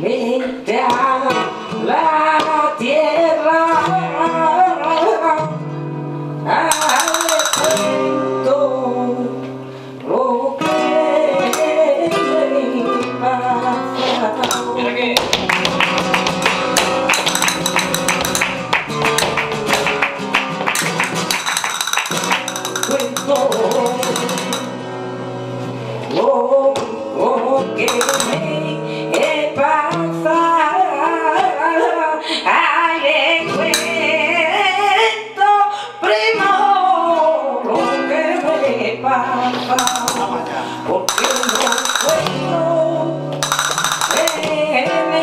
me la tierra. Ah.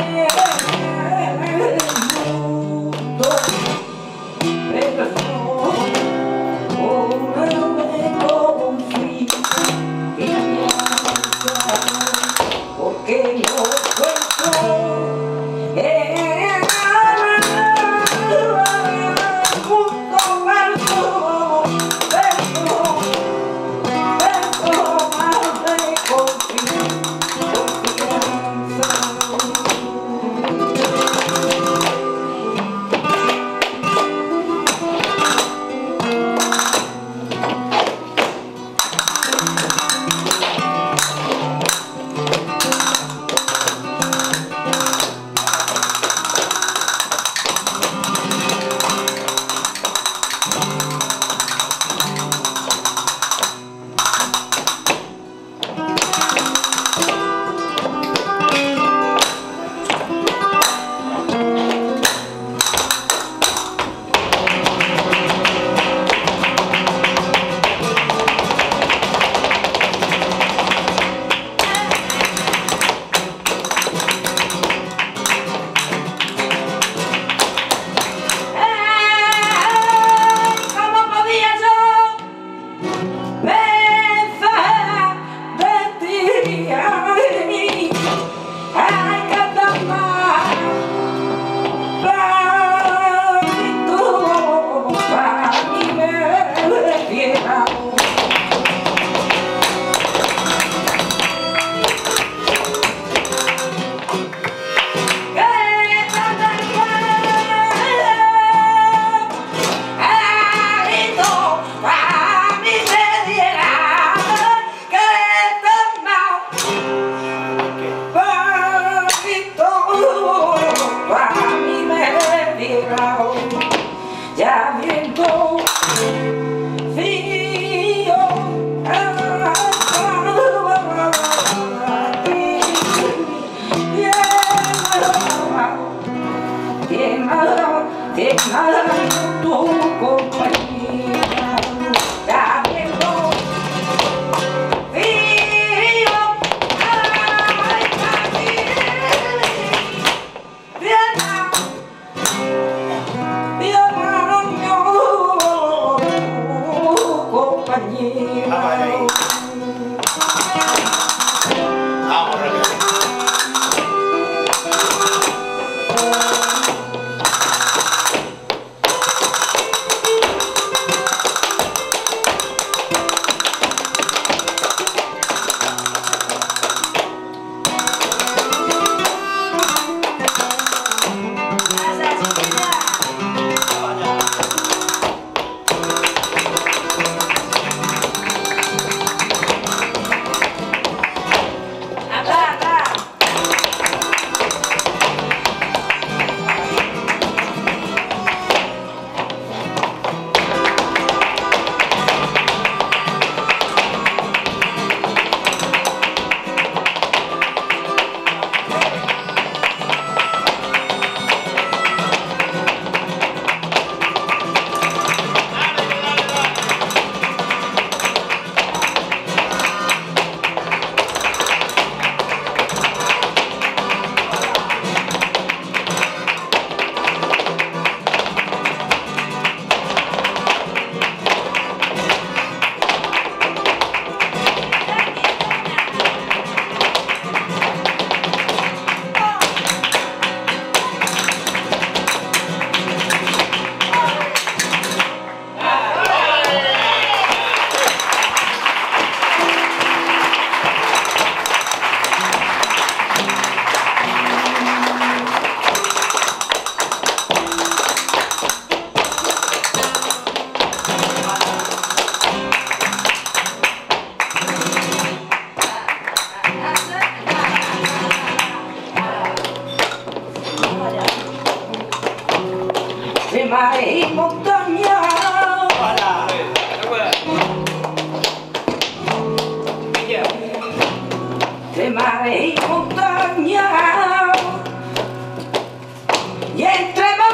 对 me y entre